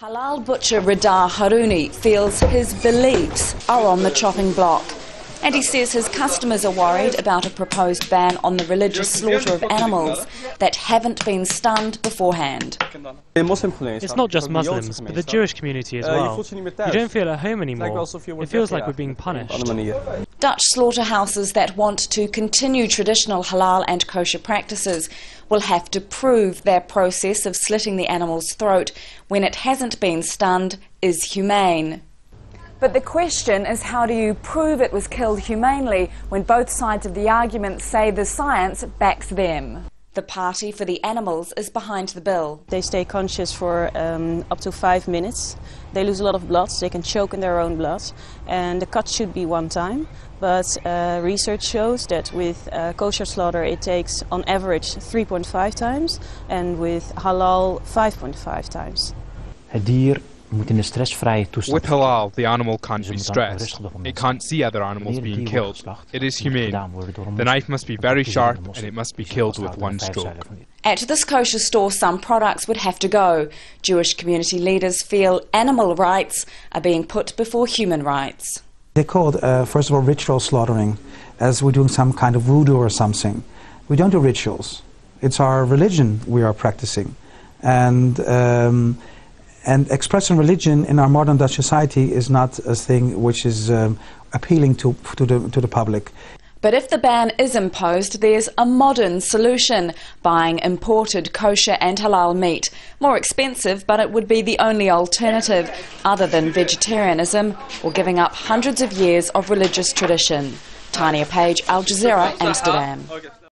Halal butcher Radar Haruni feels his beliefs are on the chopping block. And he says his customers are worried about a proposed ban on the religious slaughter of animals that haven't been stunned beforehand. It's not just Muslims, but the Jewish community as well. You don't feel at home anymore. It feels like we're being punished. Dutch slaughterhouses that want to continue traditional halal and kosher practices will have to prove their process of slitting the animal's throat when it hasn't been stunned is humane. But the question is how do you prove it was killed humanely when both sides of the argument say the science backs them? The party for the animals is behind the bill. They stay conscious for um, up to five minutes. They lose a lot of blood, so they can choke in their own blood. And the cut should be one time. But uh, research shows that with uh, kosher slaughter it takes on average 3.5 times, and with halal 5.5 times. Het dier moet in een stressvrije toestand. With halal, the animal can't be stressed. rustig op een It can't see other animals being killed. It is humane. gedaan worden door een The knife must be very sharp and it must be killed with one stroke. zijden van die- At this kosher store, some products would have to go. Jewish community leaders feel animal rights are being put before human rights. They call it, uh, first of all, ritual slaughtering, as we're doing some kind of voodoo or something. We don't do rituals. It's our religion we are practicing. And, um, and expressing religion in our modern Dutch society is not a thing which is um, appealing to, to, the, to the public. But if the ban is imposed, there's a modern solution buying imported kosher and halal meat. More expensive, but it would be the only alternative other than vegetarianism or giving up hundreds of years of religious tradition. Tanya Page, Al Jazeera, Amsterdam.